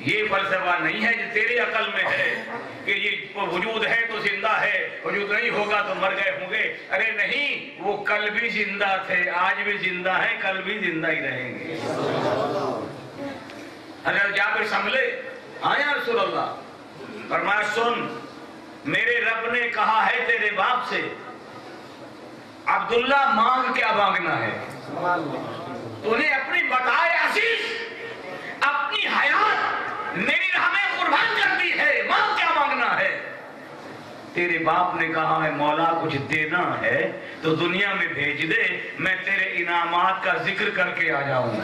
یہ فلسفہ نہیں ہے جو تیری عقل میں ہے کہ یہ وجود ہے تو زندہ ہے وجود نہیں ہوگا تو مر گئے ہوں گے۔ ارے نہیں وہ کل بھی زندہ تھے آج بھی زندہ ہیں کل بھی زندہ ہی رہیں گے۔ اگر جابر سنبھلے۔ ہاں یا رسول اللہ؟ فرمایا سن میرے رب نے کہا ہے تیرے باپ سے عبداللہ مانگ کیا مانگنا ہے۔ تو نے اپنی بتائے عزیز اپنی حیات میری راہ میں ہے، مانگ کیا مانگنا ہے؟ تیرے باپ نے کہا ہے، مولا کچھ دینا ہے تو دنیا میں بھیج دے، میں تیرے انعامات کا ذکر کر کے آ جاؤں۔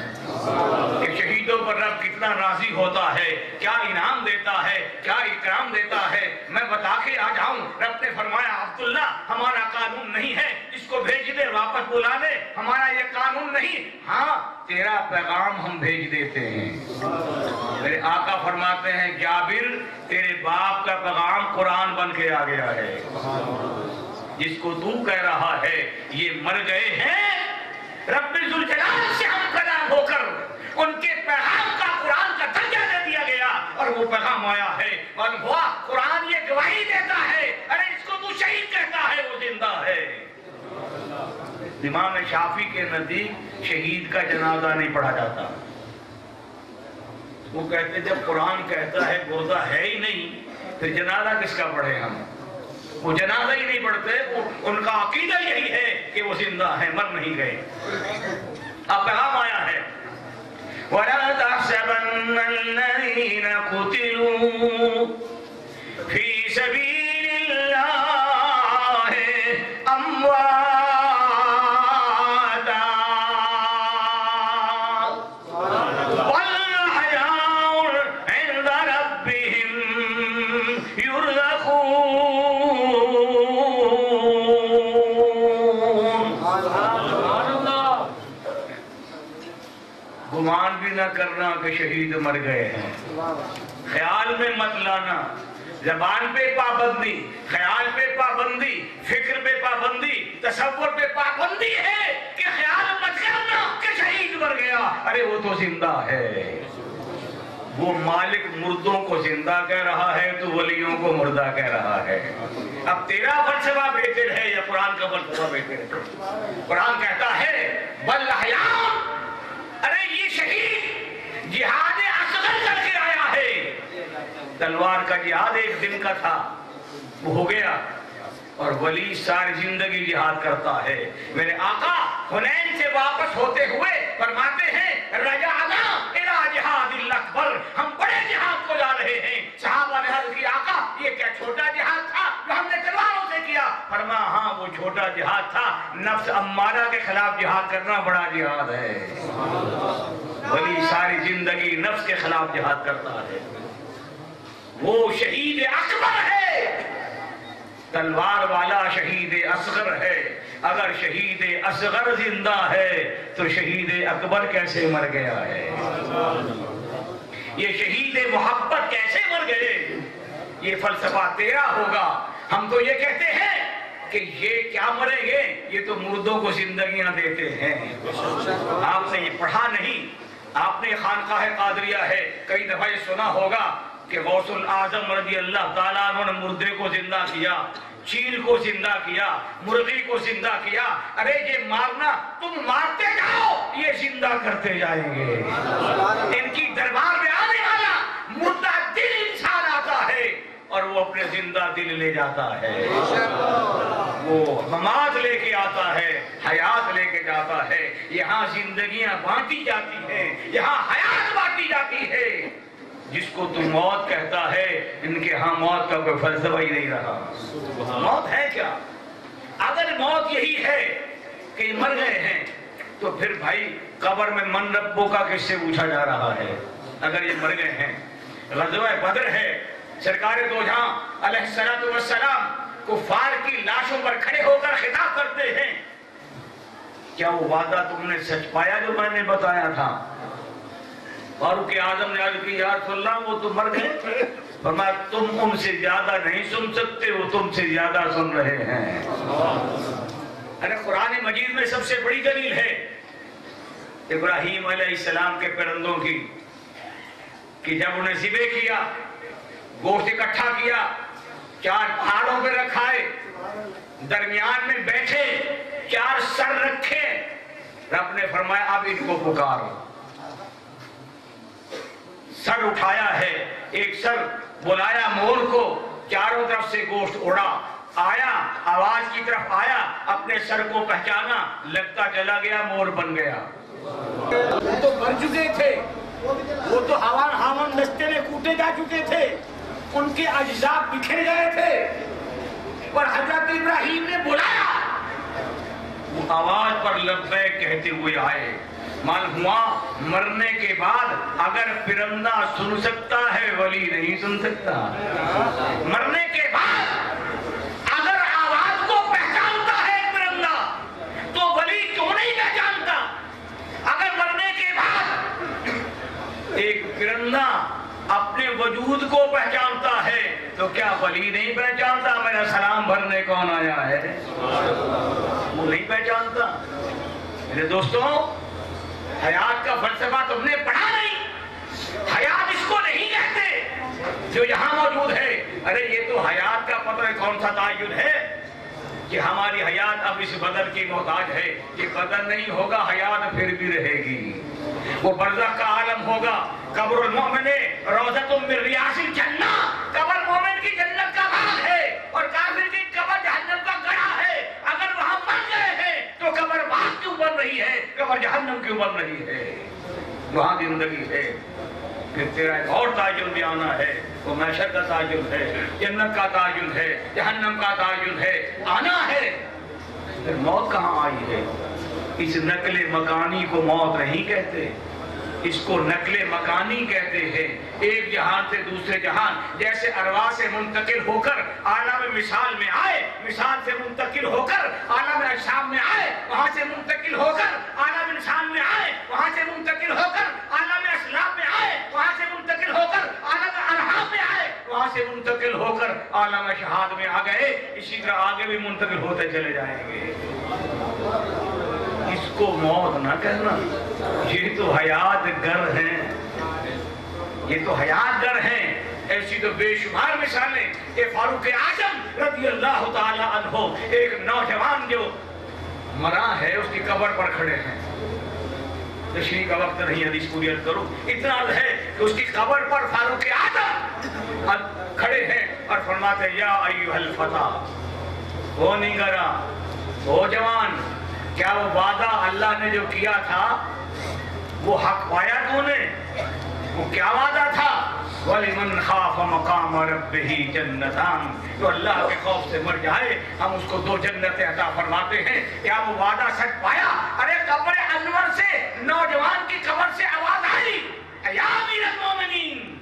کہ شہیدوں پر رب کتنا راضی ہوتا ہے، کیا انعام دیتا ہے، کیا اکرام دیتا ہے، میں بتا کے آ جاؤں۔ رب نے فرمایا، عبداللہ، ہمارا قانون نہیں ہے، اس کو بھیج دے، واپس بلا دے، ہمارا یہ قانون نہیں۔ ہاں تیرا پیغام ہم بھیج دیتے ہیں۔ میرے آقا فرماتے ہیں، جابر، تیرے باپ کا پیغام قرآن بن کے آ گیا ہے۔ جس کو تو کہہ رہا ہے، یہ مر گئے ہیں۔ رب ذوالجلال سے ہم کلام ہو کر ان کے پیغام کا قرآن کا درجہ دے دیا گیا اور وہ پیغام آیا ہے۔ اور ہوا، قرآن یہ گواہی دیتا ہے، ارے اس کو تو شہید کہتا ہے، وہ زندہ ہے۔ امام شافی کے نزدیک شہید کا جنازہ نہیں پڑھا جاتا۔ وہ کہتے جب قرآن کہتا ہے گوزہ ہے ہی نہیں، پھر جنازہ کس کا پڑھے ہم؟ وہ جنازہ ہی نہیں پڑھتے ان کا عقیدہ یہی ہے کہ وہ زندہ ہے مر نہیں گئے۔ اب پیغام آیا ہے۔ وَلَا تَحْسَبَنَّ الَّذِينَ قُتِلُوا فِي سَبِيلِ اللَّهِ أَمْوَاتًا گمان کرنا کہ شہید مر گئے ہیں۔ خیال میں مت لانا۔ زبان پہ پابندی، خیال پہ پابندی، فکر پہ پابندی، تصور پہ پابندی ہے کہ خیال مت کرنا کہ شہید مر گیا۔ ارے وہ تو زندہ ہے۔ وہ مالک مردوں کو زندہ کہہ رہا ہے، تو ولیوں کو مردہ کہہ رہا ہے۔ اب تیرا فلسفہ بہتر ہے یا قرآن کا فلسفہ بہتر ہے؟ قرآن کہتا ہے، بل حیام ارے یہ جہاد اصغر کر کے آیا ہے۔ تلوار کا جہاد ایک دن کا تھا، وہ ہو گیا۔ اور ولی ساری زندگی جہاد کرتا ہے۔ میرے آقا حنین سے واپس ہوتے ہوئے فرماتے ہیں، رجعنا الى جہاد الاکبر۔ ہم بڑے جہاد کو جا رہے ہیں۔ صحابہ نے عرض کی آقا، یہ کیا چھوٹا جہاد تھا جو ہم نے تلواروں سے کیا؟ فرما ہاں وہ چھوٹا جہاد تھا۔ نفس امارہ کے خلاف جہاد کرنا بڑا جہاد ہے۔ سبحان اللہ ولی ساری زندگی نفس کے خلاف جہاد کرتا ہے۔ وہ شہید اکبر ہے۔ تلوار والا شہید اصغر ہے۔ اگر شہید اصغر زندہ ہے، تو شہید اکبر کیسے مر گیا ہے؟ یہ شہید محبت کیسے مر گئے؟ یہ فلسفہ تیرا ہوگا۔ ہم تو یہ کہتے ہیں کہ یہ کیا مریں گے؟ یہ تو مردوں کو زندگیاں دیتے ہیں۔ آپ نے یہ پڑھا نہیں۔ آپ نے خانقاہ قادریہ ہے کئی دفعہ یہ سنا ہوگا کہ غوث العظم رضی اللہ تعالیٰ عنہ نے مردے کو زندہ کیا چیل کو زندہ کیا مرغی کو زندہ کیا۔ ارے یہ مارنا تم مارتے جاؤ یہ زندہ کرتے جائیں گے۔ ان کی دربار میں آنے والا مردہ دل انسان آتا ہے۔ اور وہ اپنے زندہ دل لے جاتا ہے۔ وہ مماد لے کے آتا ہے، حیات لے کے جاتا ہے۔ یہاں زندگیاں بانٹی جاتی ہیں، یہاں حیات بانٹی جاتی ہے۔ جس کو تو موت کہتا ہے، ان کے ہاں موت کا کوئی فلسفہ ہی نہیں رہا۔ موت ہے کیا؟ اگر موت یہی ہے کہ مر گئے ہیں، تو پھر بھائی قبر میں من ربوں کا کس سے پوچھا جا رہا ہے؟ اگر یہ مر گئے ہیں، غزوہ بدر ہے سرکار دو جہاں علیہ السلام کفار کی لاشوں پر کھڑے ہو کر خطاب کرتے ہیں۔ کیا وہ وعدہ تم نے سچ پایا جو میں نے بتایا تھا؟ فاروق اعظم نے عرض کی یا رسول اللہ، وہ تو مر گئے۔ فرمایا، تم ان سے زیادہ نہیں سن سکتے، وہ تم سے زیادہ سن رہے ہیں۔ ارے، قرآن مجید میں سب سے بڑی دلیل ہے۔ ابراہیم علیہ السلام کے پرندوں کی جب انہیں ذبے کیا گوشت اکٹھا کیا، چار پہاڑوں پہ رکھائے، درمیان میں بیٹھے، چار سر رکھے۔ رب نے فرمایا، اب ان کو پکارو۔ سر اٹھایا ہے، ایک سر بلایا مور کو، چاروں طرف سے گوشت اڑا۔ آیا، آواز کی طرف آیا، اپنے سر کو پہچانا، لگتا چلا گیا مور بن گیا۔ تو مر چکے تھے۔ وہ تو ہوا ہامن نشتے میں کوٹے جا چکے تھے۔ ان کے اجزاء بکھر گئے تھے۔ اور حضرت ابراہیم نے بلایا۔ وہ آواز پر لبیک کہتے ہوئے آئے۔ مان مرنے کے بعد اگر پرندہ سن سکتا ہے، ولی نہیں سن سکتا۔ مرنے کے بعد اگر آواز کو پہچانتا ہے پرندہ، تو ولی کیوں نہیں پہچانتا؟ اگر مرنے کے بعد ایک پرندہ اپنے وجود کو پہچانتا ہے، تو کیا ولی نہیں پہچانتا؟ میرا سلام بھرنے کون آیا ہے؟ وہ نہیں پہچانتا۔ میرے دوستوں حیات کا فلسفہ تم نے پڑھا نہیں۔ حیات اس کو نہیں کہتے جو یہاں موجود ہے۔ ارے، یہ تو حیات کا پتہ کون سا تعین ہے؟ کہ ہماری حیات اب اس بدن کی محتاج ہے یہ بدن نہیں ہوگا، حیات پھر بھی رہے گی۔ وہ برزخ کا عالم ہوگا، قبر المؤمن روزت من ریاسی جنہ قبر مومن کی جنت کا باغ ہے اور کافر کی قبر جہنم کا گڑا ہے۔ اگر وہاں مر گئے ہیں تو قبر باغ کیوں بن رہی ہے، قبر جہنم کیوں بن رہی ہے۔ وہاں زندگی ہے۔ پھر تیرا ایک اور تاجر بھی آنا ہے۔ وہ محشر کا تعجب ہے، جنت کا تعجب ہے، جہنم کا تعجب ہے، آنا ہے۔ پھر موت کہاں آئی ہے؟ اس نقل مکانی کو موت نہیں کہتے، اس کو نقل مکانی کہتے ہیں۔ ایک جہان سے دوسرے جہان، جیسے اروا سے منتقل ہو کر عالم مثال میں آئے، مثال سے منتقل ہو کر عالم اجسام میں آئے، وہاں سے منتقل ہو کر عالم انسان میں آئے، وہاں سے منتقل ہو کر وہاں سے منتقل ہو کر عالم شہاد میں آ گئے، اسی طرح آگے بھی منتقل ہوتے چلے جائیں گے۔ اس کو موت نہ کہنا، یہ تو حیات گر ہیں۔ یہ تو حیات گر ہیں۔ ایسی تو بے شمار مثالیں۔ اے فاروق اعظم رضی اللہ تعالی عنہ، ایک نوجوان جو مرا ہے، اس کی قبر پر کھڑے ہیں۔ تشریح کا وقت نہیں حدیث پوری عرض کرو اتنا عرض ہے کہ اس کی قبر پر فاروق آدم کھڑے ہیں اور فرماتے ہیں، یا ایوہ الفتح وہ نگرہ وہ جوان، کیا وہ وعدہ اللہ نے جو کیا تھا، وہ حق پایا تو نے؟ وہ کیا وعدہ تھا؟ وَلِمَنْ خَافَ مَقَامَ رَبِّهِ جَنَّتَان جو اللہ کے خوف سے مر جائے، ہم اس کو دو جنتیں عطا فرماتے ہیں۔ کیا وہ وعدہ سچ پایا؟ ارے قبر انور سے، نوجوان کی قبر سے آواز آئی۔ اے امیر المومنین!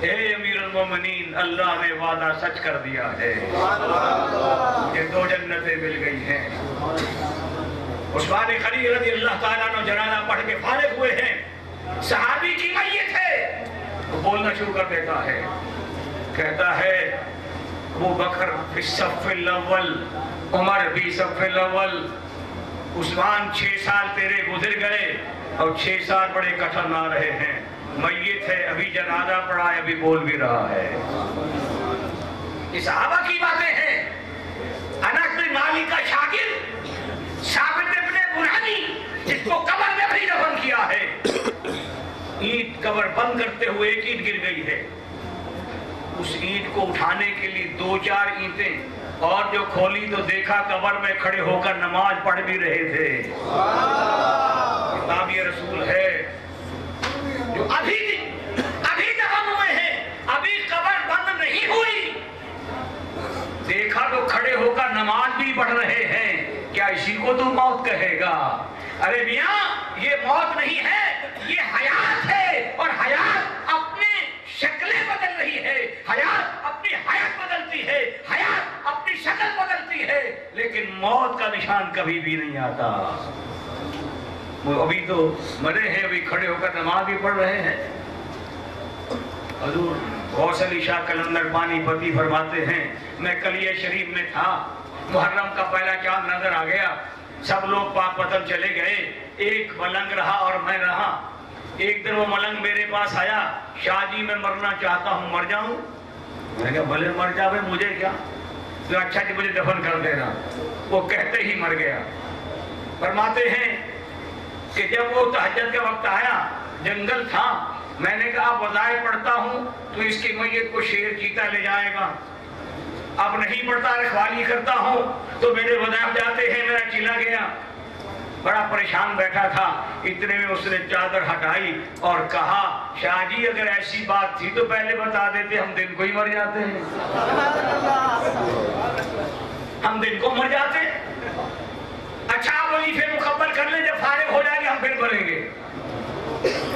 اے امیر المومنین، اللہ نے وعدہ سچ کر دیا ہے۔ یہ دو جنتیں مل گئی ہیں۔ عثمان خلی رضی اللہ تعالیٰ نے جنانہ پڑھ کے فارغ ہوئے ہیں۔ صحابی کی میت ہے۔ تو بولنا شروع کر دیتا ہے۔ کہتا ہے، ابو بکر فی الصف الاول، عمر فی صف الاول، عثمان چھ سال تیرے گزر گئے اور چھ سال بڑے کٹر نہ رہے ہیں۔ میت ہے، ابھی جنازہ پڑا ہے ابھی بول بھی رہا ہے۔ یہ صحابہ کی باتیں ہیں۔ انس بن مالک کا شاگرد ثابت ابن برانی جس کو قبر میں بھی دفن کیا ہے۔ اینٹ قبر بند کرتے ہوئے ایک اینٹ گر گئی ہے۔ اس اینٹ کو اٹھانے کے لیے دو چار اینٹیں اور جو کھولی تو دیکھا قبر میں کھڑے ہو کر نماز پڑھ بھی رہے تھے۔ کتاب یہ رسول ہے۔ جو ابھی ابھی دفن ہوئے ہیں۔ ابھی قبر بند نہیں ہوئی۔ دیکھا تو کھڑے ہو کر نماز بھی پڑھ رہے کو تو موت کہے گا۔ ارے میاں، یہ موت نہیں ہے، یہ حیات ہے۔ اور حیات اپنے شکلیں بدل رہی ہے۔ حیات اپنی حیات بدلتی ہے۔ حیات اپنی شکل بدلتی ہے۔ لیکن موت کا نشان کبھی بھی نہیں آتا۔ وہ ابھی تو مرے ہیں، ابھی کھڑے ہو کر نماز بھی پڑھ رہے ہیں۔ حضور غوث علی شاہ کلندر پانی پتی فرماتے ہیں، میں کلیہ شریف میں تھا، محرم کا پہلا چاند نظر آ گیا۔ سب لوگ پاک وطن چلے گئے۔ ایک ملنگ رہا اور میں رہا۔ ایک دن وہ ملنگ میرے پاس آیا۔ شاہ جی میں مرنا چاہتا ہوں، مر جاؤں؟ میں نے کہا، بھلے مر جا بھائی، مجھے کیا؟ تو اچھا جی مجھے دفن کر دینا۔ وہ کہتے ہی مر گیا۔ فرماتے ہیں کہ جب وہ تحجد کے وقت آیا، جنگل تھا۔ میں نے کہا وظائف پڑھتا ہوں تو اس کی میت کو شیر چیتا لے جائے گا۔ اب نہیں پڑھتا رکھوالی کرتا ہوں۔ تو میرے وظائف جاتے ہیں، میرا چلا گیا۔ بڑا پریشان بیٹھا تھا۔ اتنے میں اس نے چادر ہٹائی اور کہا، شاہ جی اگر ایسی بات تھی تو پہلے بتا دیتے، ہم دن کو ہی مر جاتے ہیں۔ ہم دن کو مر جاتے۔ اچھا آپ وظیفے مکمل کر لیں، جب فارغ ہو جائے گے، ہم پھر بھریں گے۔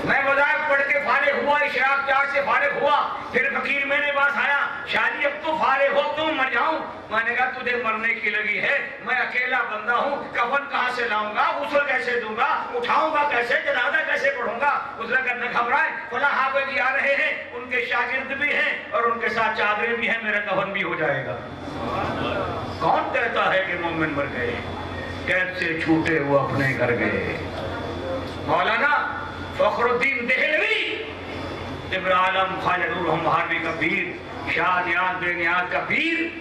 میں وظائف پڑھ کے فارغ ہوا، اشراق چار سے فارغ ہوا، پھر فقیر میرے پاس آیا شادی اب تو فارغ ہو تم مر جاؤں۔ میں نے کہا، تجھے مرنے کی لگی ہے، میں اکیلا بندہ ہوں، کفن کہاں سے لاؤں گا، غسل کیسے دوں گا، اٹھاؤں گا کیسے، جنازہ کیسے پڑھوں گا؟ اس نے کہا نہ گھبرائے، فلاں حافظ جی آ رہے ہیں، ان کے شاگرد بھی ہیں اور ان کے ساتھ چادریں بھی ہیں، میرا کفن بھی ہو جائے گا۔ کون کہتا ہے کہ مومن مر گئے، قید سے چھوٹے وہ اپنے گھر گئے۔ مولانا فخر الدین دہلوی ابن عالم خالد الرحم بہاروی کا پیر، شاہ نیاز، بے نیاز کا پیر۔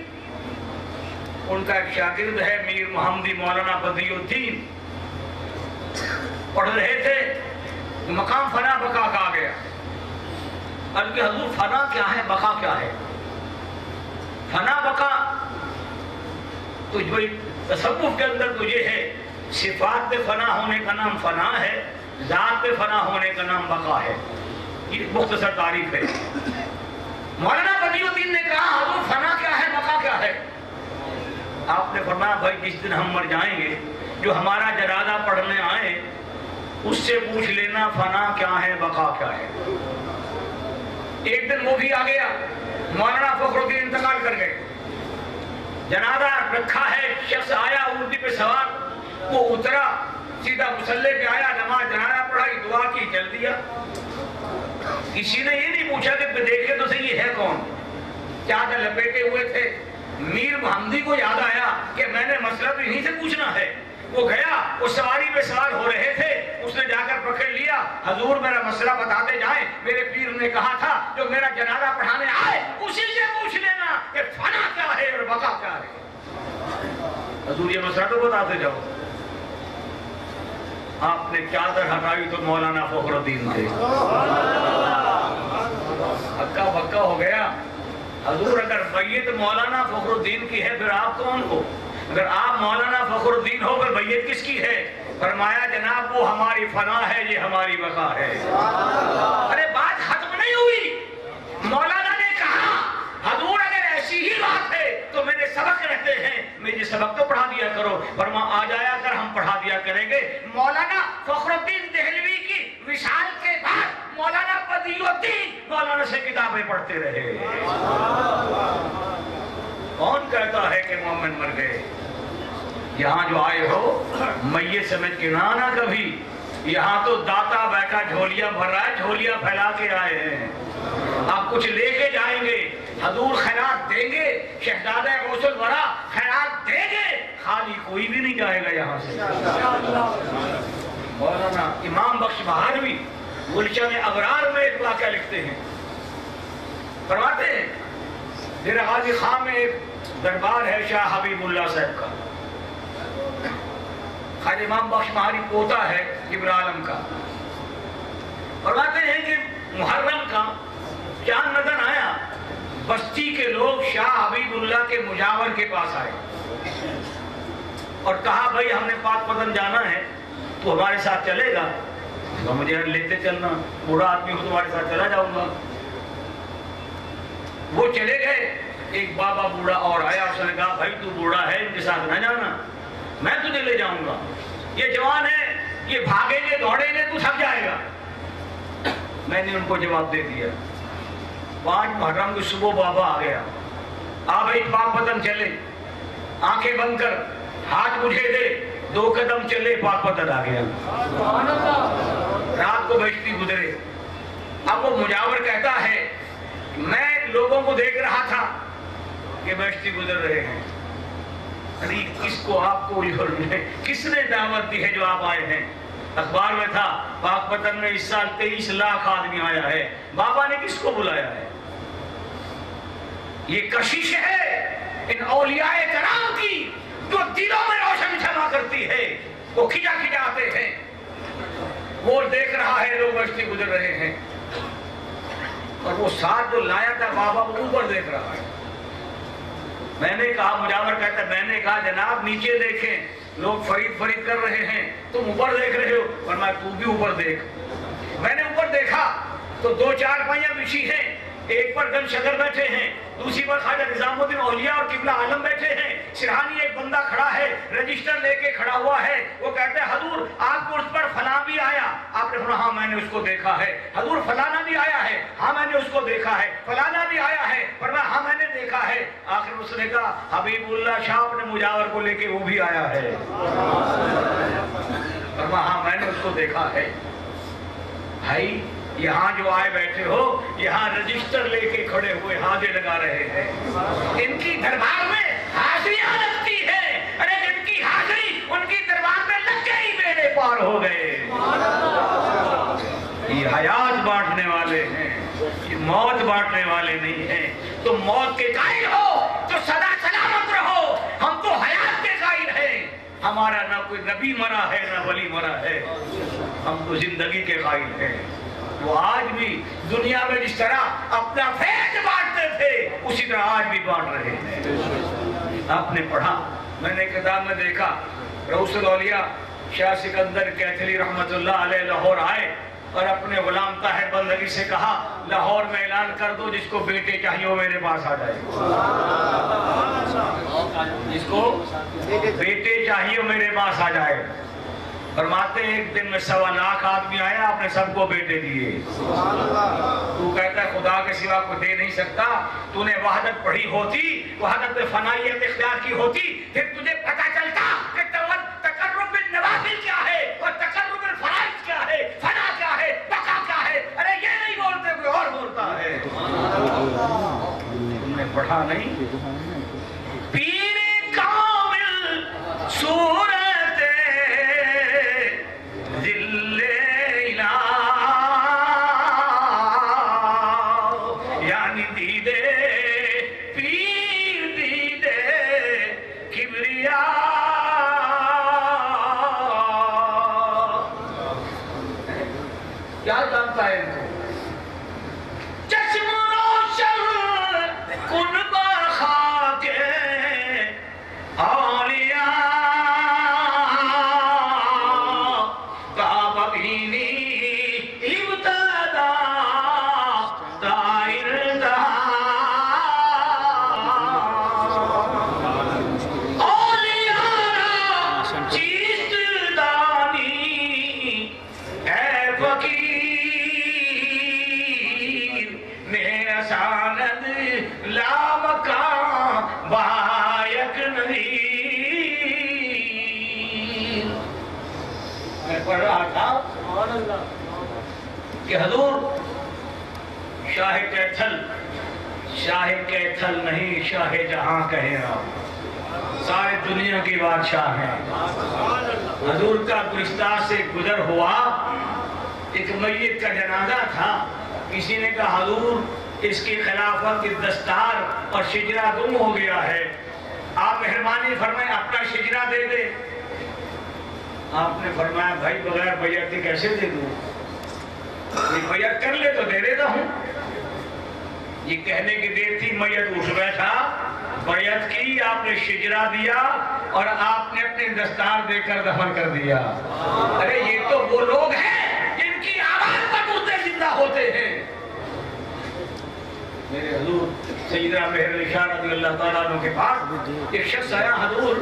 ان کا ایک شاگرد ہے، میر محمدی مولانا بدی الدین۔ پڑھ رہے تھے، مقام فنا بقا کا آ گیا۔ بلکہ حضور، فنا کیا ہے؟ بقا کیا ہے؟ فنا، بقا تو جو تصوف کے اندر تو یہ ہے، صفات پہ فنا ہونے کا نام فنا ہے۔ ذات پہ فنا ہونے کا نام بقا ہے۔ یہ مختصر تعریف ہے۔ مولانا بدی الدین نے کہا، حضور فنا کیا ہے، بقا کیا ہے؟ آپ نے فرمایا، بھائی، جس دن ہم مر جائیں گے، جو ہمارا جنازہ پڑھنے آئے، اس سے پوچھ لینا فنا کیا ہے، بقا کیا ہے۔ ایک دن وہ بھی آ گیا۔ مولانا فخر الدین انتقال کر گئے۔ جنازہ رکھا ہے، شخص آیا، اونٹی پہ سوار، وہ اترا۔ سیدھا مسلح پہ آیا، نماز جنازہ پڑھائی دعا کی چل دیا۔ کسی نے یہ نہیں پوچھا کہ دیکھے تو صحیح ہے کون؟ چادر لپیٹے ہوئے تھے۔ میر محمدی کو یاد آیا کہ میں نے مسئلہ تو یہیں سے پوچھنا ہے۔ وہ گیا، وہ سواری پہ سوار ہو رہے تھے۔ اس نے جا کر پکڑ لیا۔ حضور میرا مسئلہ بتاتے جائیں۔ میرے پیر نے کہا تھا، جو میرا جنازہ پڑھانے آئے، اسی سے پوچھ لینا کہ فنا کیا ہے اور بقا کیا ہے۔ حضور یہ مسئلہ تو بتاتے جاؤ۔ آپ نے چادر ہٹائی تو مولانا فخر الدین تھے۔ ہکا بکا ہو گیا۔ حضور، اگر میت مولانا فخر الدین کی ہے، پھر آپ کون ہو؟ اگر آپ مولانا فخر الدین ہو، پھر میت کس کی ہے؟ فرمایا، جناب، وہ ہماری فنا ہے، یہ ہماری بقا ہے۔ ارے، بات ختم نہیں ہوئی۔ مولانا نے کہا حضور اگر ایسی ہی بات ہے۔ تو میرے سبق رہتے ہیں۔ مجھے سبق تو پڑھا دیا کرو۔ فرما آ جایا کر، ہم پڑھا دیا کریں گے۔ مولانا فخر الدین دہلوی کی وشال کے بعد مولانا بدی الدین مولانا سے کتابیں پڑھتے رہے۔ کون کہتا ہے کہ مومن مر گئے؟ یہاں جو آئے ہو، میت سمجھ کے نہ آنا کبھی۔ یہاں تو داتا بیٹھا جھولیاں بھر رہا ہے، جھولیاں پھیلا کے آئے ہیں۔ آپ کچھ لے کے جائیں گے۔ حضور خیرات دیں گے، شہزادہ غسل ورا خیرات دیں گے۔ خالی کوئی بھی نہیں جائے گا یہاں سے۔ مولانا امام بخش بہاروی گلشن ابرار میں ایک واقعہ لکھتے ہیں۔ فرماتے ہیں میرا غازی خان میں ایک دربار ہے شاہ حبیب اللہ صاحب کا۔ خاج امام بخش بہاری پوتا ہے ابر عالم کا۔ فرماتے ہیں کہ محرم کا چاند نظر آیا۔ بستی کے لوگ شاہ حبیب اللہ کے مجاور کے پاس آئے اور کہا، بھائی، ہم نے پاک پتن جانا ہے تو ہمارے ساتھ چلے گا. تو مجھے لیتے چلنا، بوڑھا آدمی ہو تمہارے ساتھ چلا جاؤں گا۔ وہ چلے گئے۔ ایک بابا بوڑھا اور آیا اس نے کہا، بھائی، تو بوڑھا ہے، ان کے ساتھ نہ جانا، میں تجھے لے جاؤں گا۔ یہ جوان ہے، یہ بھاگیں گے، دوڑیں گے، تو تھک جائے گا۔ میں نے ان کو جواب دے دیا۔ پانچ محرم کی صبح بابا آ گیا۔ آ بھائی، پاک پتن چلے۔ آنکھیں بند کر، ہاتھ مجھے دے۔ دو قدم چلے، پاک پتن آ گیا۔ رات کو بیشتی گزرے۔ اب وہ مجاور کہتا ہے، میں لوگوں کو دیکھ رہا تھا کہ بیشتی گزر رہے ہیں۔ ارے کس کو آپ کو کس نے دعوت دی ہے جو آپ آئے ہیں؟ اخبار میں تھا، پاک پتن میں اس سال تیئیس لاکھ آدمی آیا ہے۔ بابا نے کس کو بلایا ہے؟ یہ کشش ہے ان اولیاء کرام کی جو دلوں میں روشن جمع کرتی ہے، وہ کھجا کھجا آتے ہیں۔ وہ دیکھ رہا ہے، لوگ بستی گزر رہے ہیں۔ اور وہ ساتھ جو لایا تھا بابا، وہ اوپر دیکھ رہا ہے۔ میں نے کہا، مجاور کہتا ہے، میں نے کہا، جناب، نیچے دیکھیں۔ لوگ فرید فرید کر رہے ہیں۔ تم اوپر دیکھ رہے ہو۔ پر میں تو بھی اوپر دیکھ۔ میں نے اوپر دیکھا، تو دو چار پائیاں بچھی ہیں۔ ایک پر گن شگر بیٹھے ہیں، دوسری پر خواجہ نظام الدین اولیاء اور قبلہ عالم بیٹھے ہیں۔ سرحانی ایک بندہ کھڑا ہے، رجسٹر لے کے کھڑا ہوا ہے۔ وہ کہتے ہیں، حضور، آپ کو اس پر فلاں بھی آیا۔ آپ نے کہا ہاں میں نے اس کو دیکھا ہے۔ حضور، فلانا بھی آیا ہے۔ ہاں میں نے اس کو دیکھا ہے۔ فلانا بھی آیا ہے۔ پر میں ہاں میں نے دیکھا ہے۔ آخر اس نے کہا، حبیب اللہ شاہ اپنے مجاور کو لے کے وہ بھی آیا ہے۔ پر میں ہاں میں نے اس کو دیکھا ہے۔ بھائی یہاں جو آئے بیٹھے ہو، یہاں رجسٹر لے کے کھڑے ہوئے ہاجے لگا رہے ہیں۔ ان کی دربار میں حاضریاں لگتی ہے۔ ارے، جن کی حاضری ان کی دربار میں لگ گئی، میرے پار ہو گئے۔ یہ حیات بانٹنے والے ہیں، یہ موت بانٹنے والے نہیں ہیں۔ تم موت کے قائل ہو، تو سدا سلامت رہو۔ ہم تو حیات کے قائل ہیں۔ ہمارا نہ کوئی نبی مرا ہے، نہ ولی مرا ہے۔ ہم تو زندگی کے قائل ہیں۔ وہ آج بھی دنیا میں جس طرح اپنا فیض بانٹتے تھے اسی طرح آج بھی بانٹ رہے ہیں۔ آپ نے پڑھا میں نے کتاب میں دیکھا روس الاولیاء شاہ سکندر کیتھلی رحمت اللہ علیہ لاہور آئے اور اپنے غلام طاہر بندگی سے کہا لاہور میں اعلان کر دو جس کو بیٹے چاہیے وہ میرے پاس آ جائے۔ جس کو بیٹے چاہیے وہ میرے پاس آ جائے۔ فرماتے ہیں ایک دن میں سوا لاکھ آدمی آیا آپ نے سب کو بیٹے دیے۔ تو کہتا ہے، خدا کے سوا کو دے نہیں سکتا۔ تو نے وحدت پڑھی ہوتی، وحدت فنائیت اختیار کی ہوتی، پھر تجھے پتا چلتا کہ تقرب بالنوافل کیا ہے اور تقرب بالفرائض کیا ہے، فنا کیا ہے، بقا کیا ہے۔ ارے، یہ نہیں بولتے، کوئی اور بولتا ہے۔ تم نے پڑھا نہیں۔ پیر کامل صورت کہ حضور شاہ کیتھل شاہ کیتھل نہیں، شاہ جہاں کہے آپ۔ سارے دنیا کی بادشاہ ہیں۔ حضور کا گلستان سے گزر ہوا ایک میت کا جنازہ تھا۔ کسی نے کہا، حضور، اس کی خلافت کی دستار اور شجرہ گم ہو گیا ہے۔ آپ مہربانی فرمائیں، اپنا شجرہ دے دے۔ آپ نے فرمایا، بھائی، بغیر بیعت کیسے دے دوں؟ یہ بیعت کر لے تو دے دیتا ہوں۔ یہ کہنے کی دیر تھی، میت اٹھ بیٹھا۔ بیعت کی آپ نے شجرہ دیا اور آپ نے اپنے دستار دے کر دفن کر دیا۔ ارے، یہ تو وہ لوگ ہیں جن کی آواز پر مردے زندہ ہوتے ہیں۔ میرے حضور، سیدنا مہر شاہ رضی اللہ تعالیٰ عنہ کے پاس ایک شخص آیا، حضور،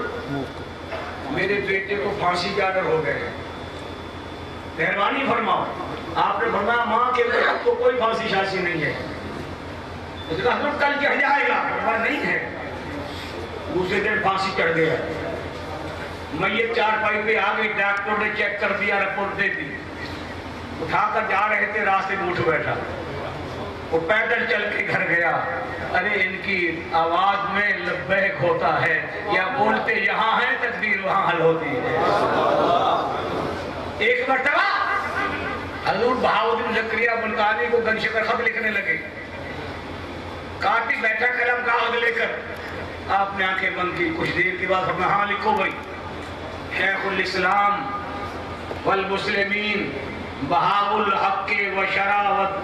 میرے بیٹے کو پھانسی کے آڈر ہو گئے۔ مہربانی فرماؤ۔ آپ نے فرمایا ماں کے بیٹے کو کوئی پھانسی شاسی نہیں ہے۔ اس نے کہا حضور کل چڑھ جائے گا۔ فرمایا نہیں ہے۔ دوسرے دن پھانسی چڑھ گیا۔ میت چار پائی پہ آ گئی، ڈاکٹر نے چیک کر دیا، رپورٹ دے دی۔ اٹھا کر جا رہے تھے، راستے میں اٹھ بیٹھا۔ وہ پیدل چل کے گھر گیا۔ ارے، ان کی آواز میں لبیک ہوتا ہے، یا بولتے یہاں ہے تقدیر وہاں حل ہوتی ہے۔ ایک مرتبہ حضور بہاؤدین زکریہ ملتانی کو گنش کر خط لکھنے لگے۔ کاٹی بیٹھا قلم کاغذ لے کر۔ آپ نے آنکھیں بند کی، کچھ دیر کے بعد فرمایا ہاں لکھو بھائی۔ شیخ الاسلام والمسلمین بہاء الحق و شراوت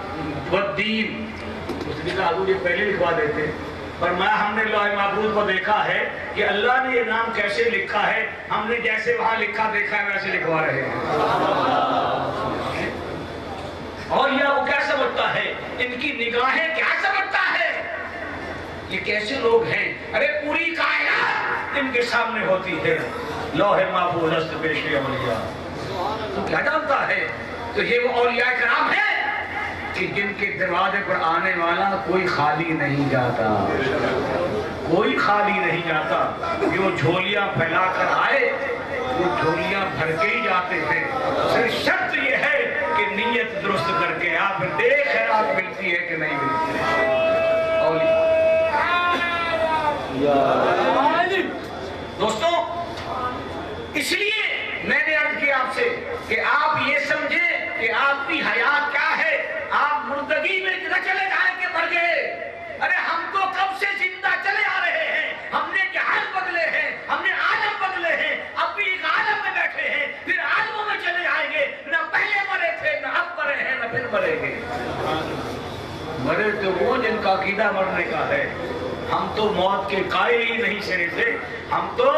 والدین۔ اس نے کہا، حضور یہ پہلے لکھوا دیتے۔ فرمایا، ہم نے لوح محفوظ کو دیکھا ہے کہ اللہ نے یہ نام کیسے لکھا ہے۔ ہم نے جیسے وہاں لکھا، دیکھا ہے، ویسے لکھوا رہے ہیں۔ اور یہ وہ کیا سمجھتا ہے؟ ان کی نگاہیں کیا سمجھتا ہے؟ یہ کیسے لوگ ہیں؟ ارے پوری کائنات ان کے سامنے ہوتی ہے۔ لوح محفوظ است پیش اولیاء۔ تو کیا جانتا ہے؟ تو یہ وہ اولیاء کرام ہیں کہ جن کے دروازے پر آنے والا کوئی خالی نہیں جاتا۔ کوئی خالی نہیں جاتا۔ کہ وہ جھولیاں پھیلا کر آئے، وہ جھولیاں بھر کے ہی جاتے ہیں۔ صرف شرط یہ ہے کہ نیت درست کر کے آپ دیکھ خیرات ملتی ہے کہ نہیں ملتی ہے؟ اولی دوستوں، اس لیے میں نے عرض کیا آپ سے کہ آپ یہ سمجھیں کہ آپ کی حیات کیا ہے؟ آپ مردگی میں نہ چلے جائیں کہ مر گئے ارے ہم تو کب سے زندہ چلے آ رہے ہیں ہم نے جہاز بدلے ہیں ہم نے عالم بدلے ہیں اب بھی ایک عالم میں بیٹھے ہیں پھر عالموں میں چلے جائیں گے نہ پہلے مرے تھے نہ اب مرے ہیں۔ مرے گے مرے تو وہ جن کا عقیدہ مرنے کا ہے۔ ہم تو موت کے قائل ہی نہیں سرے سے۔ ہم تو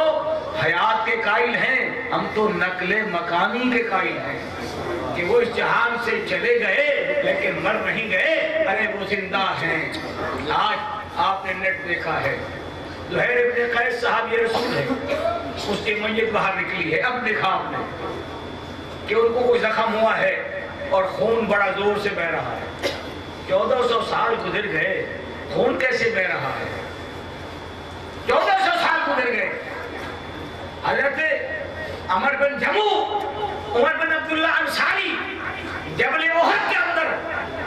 حیات کے قائل ہیں۔ ہم تو نقل مکانی کے قائل ہیں۔ کہ وہ اس جہان سے چلے گئے، لیکن مر نہیں گئے۔ ارے وہ زندہ ہیں۔ آج آپ نے نیٹ دیکھا ہے۔ زہیر ابن قیس صاحب یہ رسول ہے اس کی میت باہر نکلی ہے۔ اب دیکھا آپ نے کہ ان کو کوئی زخم ہوا ہے۔ اور خون بڑا زور سے بہ رہا ہے۔ چودہ سو سال گزر گئے، خون کیسے بہ رہا ہے؟ چودہ سو سال گزر گئے۔ حضرت عمر بن جمو، عمر بن عبداللہ انصاری، جبل احد کے اندر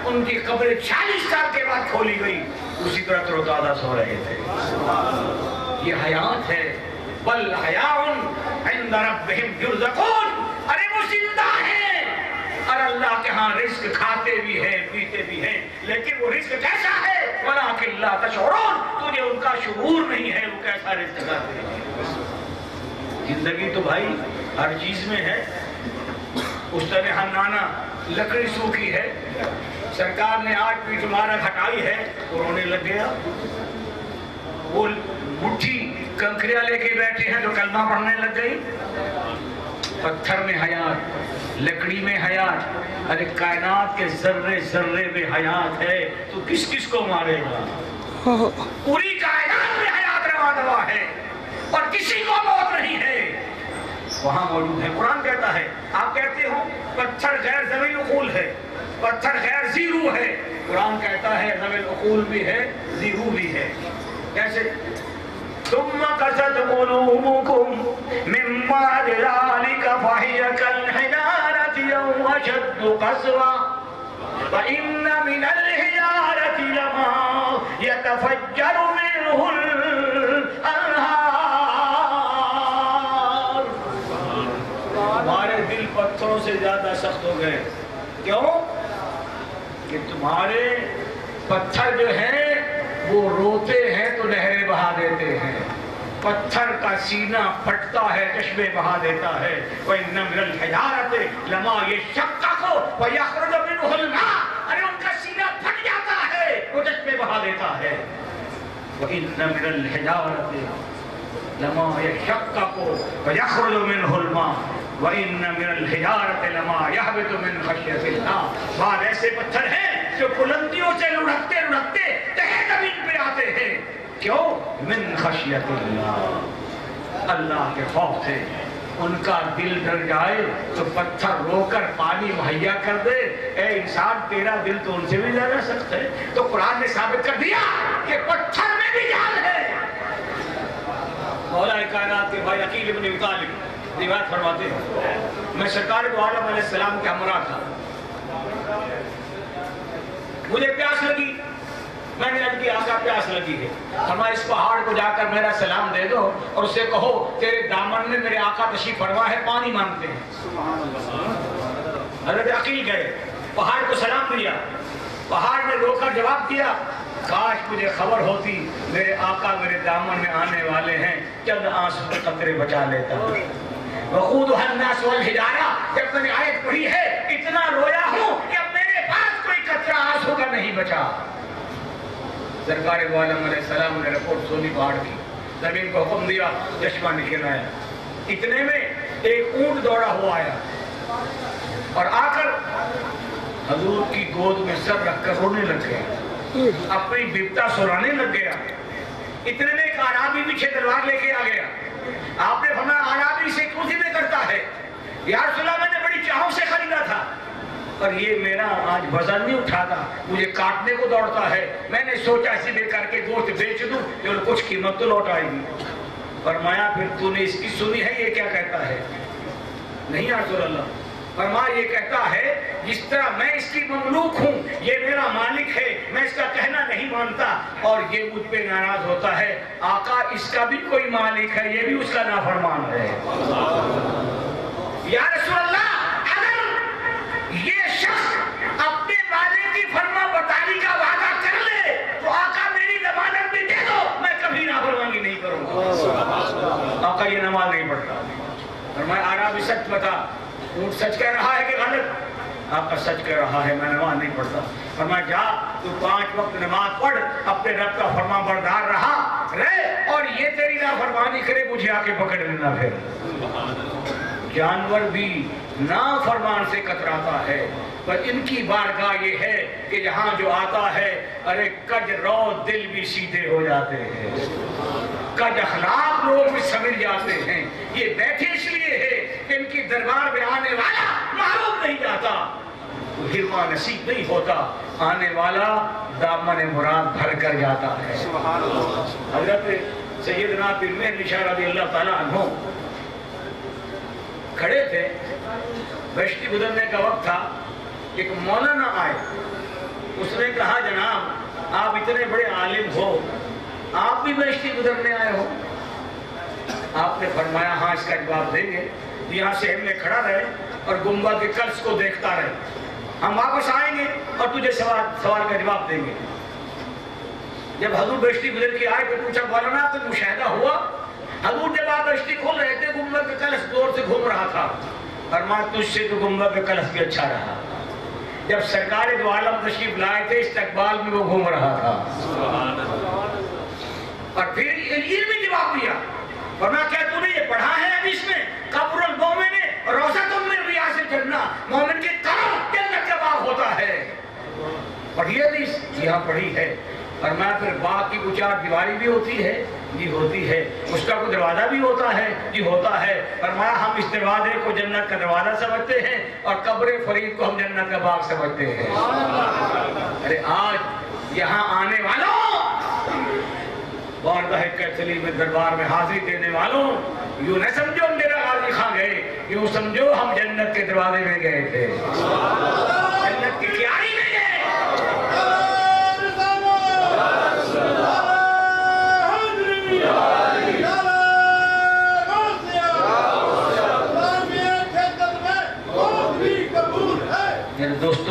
ان کی قبر چالیس سال کے بعد کھولی گئی۔ اسی طرح تر تازہ سو رہے تھے۔ یہ حیات ہے۔ بل حیاؤن عند ربہم یرزقون۔ ارے وہ زندہ ہیں۔ اور اللہ کے ہاں رزق کھاتے بھی ہیں، پیتے بھی ہیں، لیکن وہ رزق کیسا ہے؟ وَلَاكِ اللَّهَ تَشْعُرُونَ تجھے ان کا شعور نہیں ہے، وہ کیسا رزق کھاتے ہیں؟ زندگی تو بھائی ہر چیز میں ہے۔ اس طرح ہنانا لکڑی سوکھی ہے۔ سرکار نے آج پیٹ مارا ہٹائی ہے، وہ رونے لگ گیا۔ وہ مٹھی کنکریاں لے کے بیٹھے ہیں جو کلمہ پڑھنے لگ گئی پتھر میں حیات، لکڑی میں حیات، ارے کائنات کے ذرے ذرے میں حیات ہے، تو کس کس کو مارے گا؟ پوری کائنات میں حیات روا دوا ہے، اور کسی کو موت نہیں ہے۔ وہاں موجود ہے، قرآن کہتا ہے، آپ کہتے ہو، پتھر غیر زمین اقول ہے، پتھر غیر زیرو ہے۔ قرآن کہتا ہے زمین اقول بھی ہے، زیرو بھی ہے۔ کیسے؟ ثم قست قلوبكم من بعد ذلك فهي كالحجارة أو أشد قسوة. وإن من الحجارة لما يتفجر منه الأنهار. ہمارے دل پتھروں سے زیادہ سخت ہو گئے۔ کیوں؟ کہ تمہارے پتھر جو ہیں وہ روتے ہیں تو نہریں بہا دیتے ہیں۔ پتھر کا سینہ پھٹتا ہے، چشمے بہا دیتا ہے۔ وَإِنَّ مِنَ الْحِجَارَةِ لَمَا يَشَّقَّقُ وَيَخْرُجُ مِنْهُ الْمَاءُ۔ ارے، ان کا سینہ پھٹ جاتا ہے، وہ چشمے بہا دیتا ہے۔ وَإِنَّ مِنَ الْحِجَارَةِ لَمَا يَشَّقَّقُ وَيَخْرُجُ مِنْهُ الْمَاءُ۔ وَإِنَّ مِنَ الْحِجَارَةِ لَمَا يَهْبِطُ مِنْ خَشْيَةِ اللَّهِ۔ بعض ایسے پتھر ہیں جو بلندیوں سے لڑکتے لڑکتے تہے زمین پہ آتے ہیں۔ کیوں؟ من خشیت اللہ۔ اللہ کے خوف سے۔ ان کا دل ڈر جائے تو پتھر رو کر پانی مہیا کر دے۔ اے انسان، تیرا دل تو ان سے بھی زیادہ سخت ہے۔ تو قرآن نے ثابت کر دیا کہ پتھر میں بھی جان ہے۔ مولا کائنات کے بھائی عقیل ابن ابی طالب روایت فرماتے ہیں، میں سرکار دو عالم علیہ السلام کے ہمراہ تھا۔ مجھے پیاس لگی۔ میں نے عرض کی آقا پیاس لگی ہے۔ ہمیں اس پہاڑ کو جا کر میرا سلام دے دو اور اسے کہو، تیرے دامن میں میرے آقا تشریف فرما ہے، پانی مانگتے ہیں۔ حضرت عقیل گئے، پہاڑ کو سلام دیا۔ پہاڑ نے رو کر جواب دیا، کاش مجھے خبر ہوتی، میرے آقا میرے دامن میں آنے والے ہیں، چند آنسو قطرے بچا لیتا۔ وقود الناس والحجارہ، جب میں نے آیت پڑھی ہے اتنا رویا ہوں کہ اب میرے پاس کوئی قطرہ آنسو کا نہیں بچا۔ سرکار دو عالم علیہ السلام نے رپورٹ سونی پہاڑ کی۔ زمین کو حکم دیا، چشمہ نکل آیا۔ اتنے میں ایک اونٹ دوڑا ہوا آیا۔ اور آ کر حضور کی گود میں سر رکھ کر رونے لگ گیا۔ اپنی بپتا سرانے لگ گیا۔ اتنے میں ایک آرابی پیچھے تلوار لے کے آ گیا۔ آپ نے فرمایا آرابی سے کیوں ذمہ کرتا ہے؟ یا رسول اللہ میں نے بڑی چاہوں سے خریدا تھا۔ اور یہ میرا آج وزن نہیں اٹھاتا، مجھے کاٹنے کو دوڑتا ہے۔ میں نے سوچا اسی لے کر کے گوشت بیچ دوں جو کچھ قیمت تو لوٹ آئے گی۔ فرمایا، پھر تو نے اس کی سنی ہے، یہ کیا کہتا ہے؟ نہیں رسول اللہ، فرمایا، یہ کہتا ہے، جس طرح میں اس کی مملوک ہوں، یہ میرا مالک ہے، میں اس کا کہنا نہیں مانتا۔ اور یہ مجھ پہ ناراض ہوتا ہے۔ آقا، اس کا بھی کوئی مالک ہے، یہ بھی اس کا نافرمان ہے۔ یا رسول اللہ! شخص اپنے مالک کی فرما برداری کا وعدہ کر لے تو آقا میری ضمانت بھی دے دو، میں کبھی نافرمانی نہیں کروں گا۔ آقا یہ نماز نہیں پڑھتا۔ فرمایا آرام سچ بتا۔ اونٹ سچ کہہ رہا ہے کہ غلط؟ آپ کا سچ کہہ رہا ہے، میں نماز نہیں پڑھتا۔ فرمایا، جا، تو پانچ وقت نماز پڑھ، اپنے رب کا فرما بردار رہا رہے اور یہ تیری نافرمانی کرے، مجھے آ کے پکڑ لینا پھر۔ جانور بھی نافرمان سے کتراتا ہے۔ پر ان کی بارگاہ یہ ہے کہ جہاں جو آتا ہے ارے کج رو دل بھی سیدھے ہو جاتے ہیں۔ کج اخلاق لوگ بھی سمجھ جاتے ہیں۔ یہ بیٹھے اس لیے ہے کہ ان کی دربار میں آنے والا معروف نہیں جاتا۔ ہرما نصیب نہیں ہوتا۔ آنے والا دامن مراد بھر کر جاتا ہے۔ حضرت سیدنا پیر مہر نشاہ رضی اللہ تعالیٰ عنہ کھڑے تھے بشتی گزرنے کا وقت تھا ایک مولانا آئے۔ اس نے کہا، جناب، آپ اتنے بڑے عالم ہو، آپ بھی بشتی گزرنے آئے ہو۔ آپ نے فرمایا ہاں اس کا جواب دیں گے۔ یہاں سے ہم نے کھڑا رہے اور گنبا کے قرض کو دیکھتا رہے۔ ہم واپس آئیں گے اور تجھے سوال سوال کا جواب دیں گے۔ جب حضور بشتی گزر کے آئے تو پوچھا، مولانا تو مشاہدہ ہوا؟ حضور جب آپ بشتی کھول رہے تھے گنبد کے کلش دور سے گھوم رہا تھا۔ فرمایا، تجھ سے تو گنبد کے کلش بھی اچھا رہا۔ جب سرکار دو عالم تشریف لائے تھے، استقبال میں وہ گھوم رہا تھا۔ اور پھر علم میں جواب دیا۔ فرمایا، کیا تو نے یہ پڑھا ہے حدیث میں؟ قبر المومن روزہ تم من ریاض الجنہ مومن کے قبر جنت کا باغ ہوتا ہے۔ پڑھی حدیث جی ہاں پڑھی ہے۔ فرمایا پھر باغ کی اچار دیواری بھی ہوتی ہے جی ہوتی ہے۔ اس کا کوئی دروازہ بھی ہوتا ہے جی ہوتا ہے۔ فرمایا ہم اس دروازے کو جنت کا دروازہ سمجھتے ہیں اور قبر فرید کو ہم جنت کا باغ سمجھتے ہیں۔ ارے آج یہاں آنے والوں بارگاہ کیتھلی میں دربار میں حاضری دینے والوں، یوں نہ سمجھو میرا غازی خان گئے، یوں سمجھو ہم جنت کے دروازے میں گئے تھے جنت کی کیاری میں گئے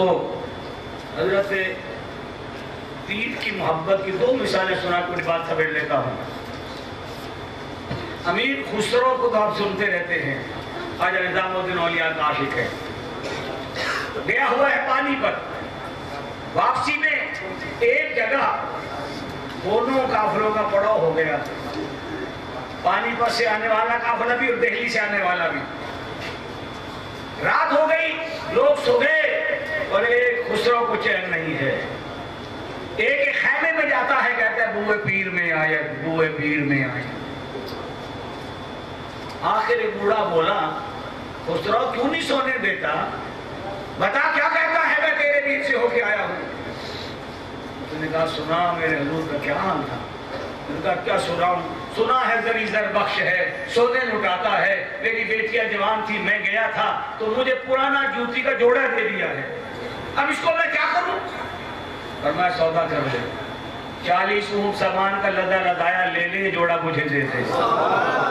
میرے حضرت دین کی محبت کی دو مثالیں سنا کر بات سمجھ لیتا ہوں۔ امیر خسرو کو تو آپ سنتے رہتے ہیں، آج نظام الدین اولیاء کا عاشق ہے۔ گیا ہوا ہے پانی پر۔ واپسی میں ایک جگہ دونوں کافروں کا پڑاؤ ہو گیا۔ پانی پر سے آنے والا کافلہ بھی اور دہلی سے آنے والا بھی۔ رات ہو گئی، لوگ سو گئے اور ایک خسرو کو چین نہیں ہے۔ ایک خیمے میں جاتا ہے، کہتا ہے، بوئے پیر میں آیا بوئے پیر میں آیا آخر ایک بوڑھا بولا، خسرو، کیوں نہیں سونے دیتا بتا کیا کہتا ہے میں تیرے پیر سے ہو کے آیا ہوں۔ اس نے کہا، سنا میرے حضور کا کیا حال تھا؟ ان کا کیا سنا ہوں؟ سنا ہے زری زر بخش ہے، سونے لٹاتا ہے۔ میری بیٹیاں جوان تھی، میں گیا تھا، تو مجھے پرانا جوتی کا جوڑا دے دیا ہے۔ اب اس کو میں کیا کروں؟ اور میں سودا کر لے۔ چالیس اونٹ سامان کا لدا لدایا، لے لے، جوڑا مجھے دے دے۔ ہاں؟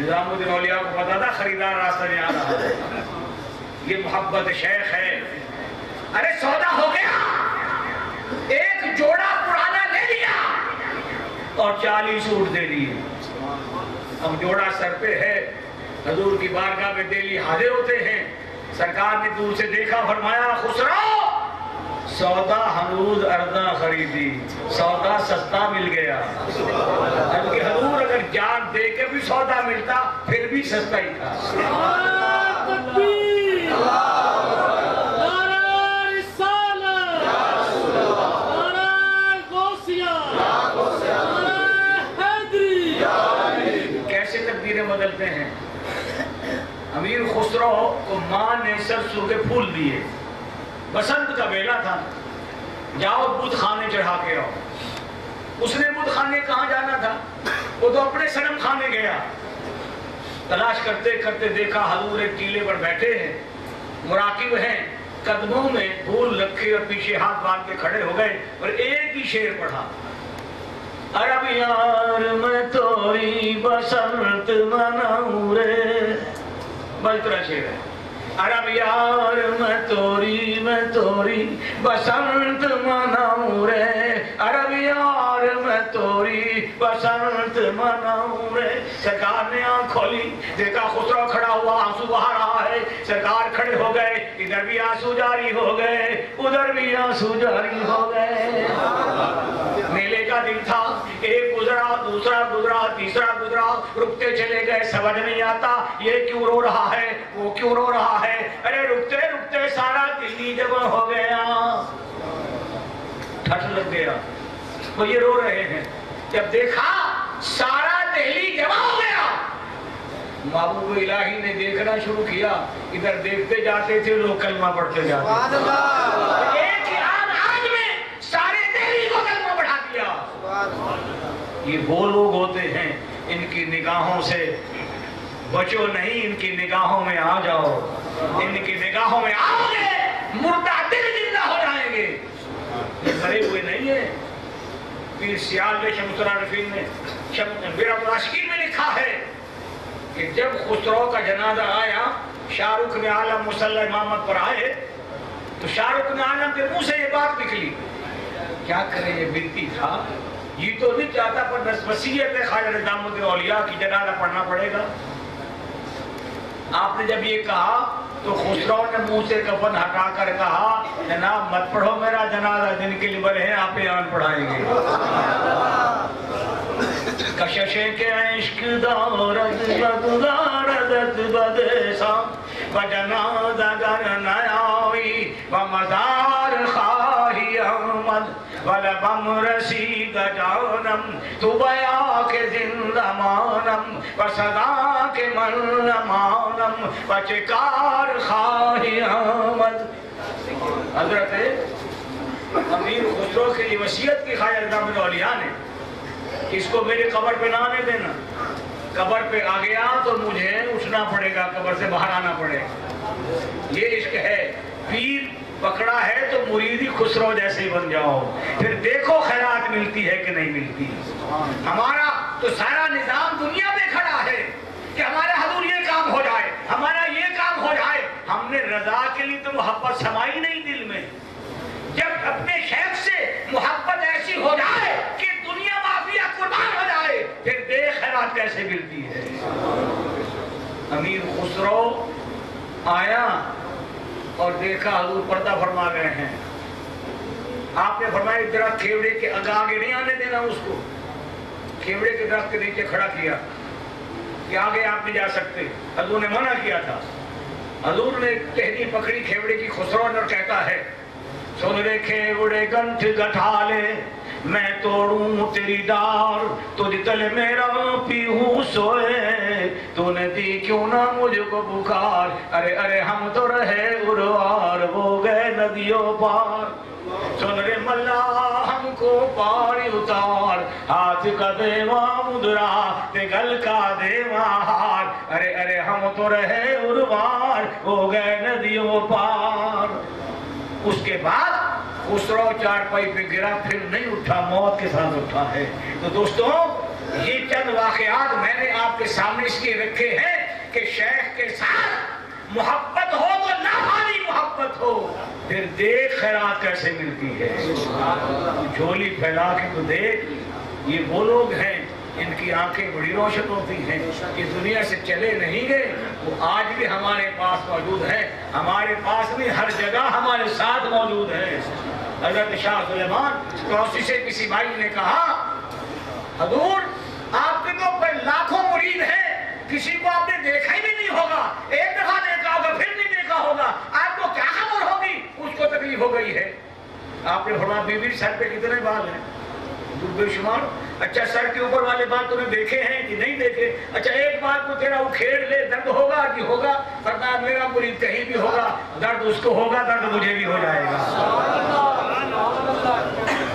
نظام الدین اولیاء کو پتا تھا، خریدار راستہ نہیں آ رہا۔ یہ محبت شیخ ہے۔ ارے، سودا ہو گیا ایک جوڑا پرانا لے لیا اور چالیس سوٹ دے دیے۔ اب جوڑا سر پہ ہے۔ حضور کی بارگاہ میں دہلی حاضر ہوتے ہیں۔ سرکار نے دور سے دیکھا، فرمایا، خسرو! سودا حنود اردہ خریدی۔ سودا سستا مل گیا۔ حضور اگر جان دے کے بھی سودا ملتا، پھر بھی سستا ہی تھا۔ امیر خسرو کو ماں نے سرسوں کے پھول دیے۔ بسنت کا بیلا تھا۔ جاؤ بدھ خانے چڑھا کے آؤ۔ اس نے بدھ خانے کہاں جانا تھا؟ وہ تو اپنے سنم خانے گیا۔ تلاش کرتے کرتے دیکھا حضور ایک ٹیلے پر بیٹھے ہیں۔ مراقب ہیں۔ قدموں میں پھول رکھے اور پیچھے ہاتھ باندھ کے کھڑے ہو گئے اور ایک ہی شیر پڑھا۔ عرب یار، میں توری بسنت مناؤں رے۔ بلترا شیر ہے۔ عرب یار میں توری میں توری بسنت مناؤں رے عرب یار میں توری بسنت مناؤں رے سرکار نے آنکھ کھولی دیکھا خسرو کھڑا ہوا آنسو بہا رہا ہے سرکار کھڑے ہو گئے ادھر بھی آنسو جاری ہو گئے ادھر بھی آنسو جاری ہو گئے میلے کا دن تھا ایک گزرا دوسرا گزرا تیسرا گزرا رکتے چلے گئے سمجھ نہیں آتا یہ کیوں رو رہا ہے وہ کیوں رو رہا ہے ارے رکتے رکتے سارا دلی جمع ہو گیا۔ ٹھٹ لگ گیا۔ وہ یہ رو رہے ہیں۔ جب دیکھا سارا دہلی جمع ہو گیا۔ محبوب الہی نے دیکھنا شروع کیا۔ ادھر دیکھتے جاتے تھے لوگ کلمہ پڑھتے جاتے تھے۔ ایک آن آج میں سارے دہلی کو کلمہ بڑھا دیا۔ یہ وہ لوگ ہوتے ہیں۔ ان کی نگاہوں سے بچو نہیں ان کی نگاہوں میں آ جاؤ۔ ان کی نگاہوں میں آؤ گے مردہ دل زندہ ہو جائیں گے۔ یہ مرے ہوئے نہیں ہیں۔ پیر سیال نے شمس العارفین نے بیرم العاشقین میں لکھا ہے کہ جب خسرو کا جنازہ آیا، شاہ رخ نے عالم مسلح امامت پر آئے، تو شاہ رخ نے عالم کے منہ سے یہ بات نکلی۔ کیا کرے یہ بنتی تھا؟ یہ تو نہیں چاہتا پر وسیعت ہے خواجہ نظام الدین اولیاء کی، جنازہ پڑھنا پڑے گا۔ آپ نے جب یہ کہا تو خسرو نے منہ سے کفن ہٹا کر کہا، جناب مت پڑھو میرا جنازہ، جن کے لیے بڑے ہیں آپ ایان پڑھائیں گے۔ کشش کے عشق دارت بدلاردت بدسا بجنازہ گر نیاوی ومزار خواہی احمد، ولبم رسید جانم تو بیا کے زندہ مانم وصدا کے من مانم، وچکار خواہی احمد حضرت امیر خسرو کے لیے وسیعت کی خواہی اللہ من اولیاء نے اس کو میرے قبر پہ نہ آنے دینا۔ قبر پہ آ گیا تو مجھے اٹھنا پڑے گا، قبر سے باہر آنا پڑے گا۔ یہ عشق ہے، پیر پکڑا ہے تو مریدی خسرو جیسے ہی بن جاؤ۔ پھر دیکھو خیرات ملتی ہے کہ نہیں ملتی۔ ہمارا تو سارا نظام دنیا میں کھڑا ہے کہ ہمارا حضور یہ کام ہو جائے، ہمارا یہ کام ہو جائے۔ ہم نے رضا کے لیے تو محبت سمائی نہیں دل میں۔ جب اپنے شیخ سے محبت ایسی ہو جائے کہ دنیا معافیہ قربان ہو جائے، پھر بے خیرات کیسے ملتی ہے؟ امیر خسرو آیا۔ اور دیکھا حضور پردہ فرما گئے ہیں۔ آپ نے فرمایا، درخت کھیوڑے کے آگے نہیں آنے دینا اس کو۔ کھیوڑے کے درخت کے نیچے کھڑا کیا۔ کہ آگے آپ نہیں جا سکتے۔ حضور نے منع کیا تھا۔ حضور نے ٹہنی پکڑی کھیوڑے کی خسرو اور کہتا ہے۔ سن رے کھیوڑے گنٹھ گٹھا لے میں توڑوں تیری ڈار، تجھ تل میرا پیہوں سوئے۔ تو نے دی کیوں نہ مجھ کو بخار ارے ارے، ہم تو رہے اروار وہ گئے ندیوں پار۔ سن رے ملا، ہم کو پاری اتار۔ ہاتھ کا دیوا مدرا تے گل کا دیوا ہار۔ ارے ارے، ہم تو رہے اروار وہ گئے ندیوں پار۔ اس کے بعد خسرو چار پائی پہ گرا، پھر نہیں اٹھا، موت کے ساتھ اٹھا ہے۔ تو دوستوں یہ چند واقعات میں نے آپ کے سامنے اس لیے رکھے ہیں کہ شیخ کے ساتھ محبت ہو تو نہ محبت ہو۔ پھر دیکھ خیرات کیسے ملتی ہے۔ جھولی پھیلا کے تو دیکھ، یہ وہ لوگ ہیں، ان کی آنکھیں بڑی روشن ہوتی ہیں۔ کہ دنیا سے چلے نہیں گئے، وہ آج بھی ہمارے پاس موجود ہے ہمارے پاس بھی ہر جگہ ہمارے ساتھ موجود ہے حضرت شاہ سلیمان توسی سے کسی بھائی نے کہا، حضور، آپ کے تو لاکھوں مرید ہیں، کسی کو آپ نے دیکھا ہی بھی نہیں ہوگا، ایک دفعہ دیکھا ہوگا، پھر نہیں دیکھا ہوگا، آپ کو کیا خبر ہوگی؟ اس کو تکلیف ہو گئی ہے۔ آپ نے فرمایا، بیوی سر پہ کتنے بال ہیں؟ بے شمار۔ اچھا سر کے اوپر والے بال تم نے دیکھے ہیں کہ نہیں دیکھے۔ اچھا ایک بات کو تیرا اکھیڑ لے، درد ہوگا کہ ہوگا؟ فرمایا میرا مرید کہیں بھی ہوگا، درد اس کو ہوگا، درد مجھے بھی ہو جائے گا۔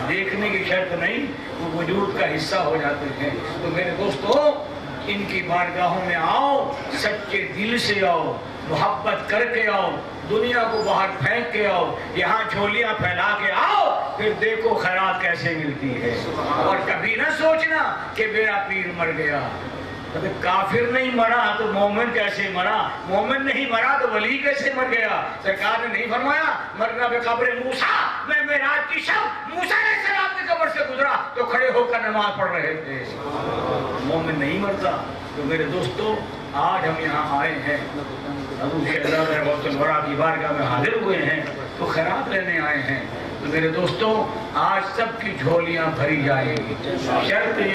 دیکھنے کی شرط نہیں، وہ وجود کا حصہ ہو جاتے ہیں۔ تو میرے دوستو، ان کی بارگاہوں میں آؤ، سچے دل سے آؤ، محبت کر کے آؤ۔ دنیا کو باہر پھینک کے آؤ یہاں جھولیاں پھیلا کے آؤ پھر دیکھو خیرات کیسے ملتی ہے۔ اور کبھی نہ سوچنا کہ میرا پیر مر گیا۔ کافر نہیں مرا تو مومن کیسے مرا؟ مومن نہیں مرا تو ولی کیسے مر گیا؟ سرکار نے نہیں فرمایا مرنا بے قبر موسا میں میراج کی شب موسا علیہ السلام کی قبر سے گزرا تو کھڑے ہو کر نماز پڑھ رہے تھے۔ مومن نہیں مرتا۔ تو میرے دوستو آج ہم یہاں آئے ہیں۔ ابو شہزاد رحمۃ اللہ کی بارگاہ میں حاضر ہوئے ہیں، تو خیرات لینے آئے ہیں۔ تو میرے دوستوں آج سب کی جھولیاں بھری جائیں گی۔ شرط یہ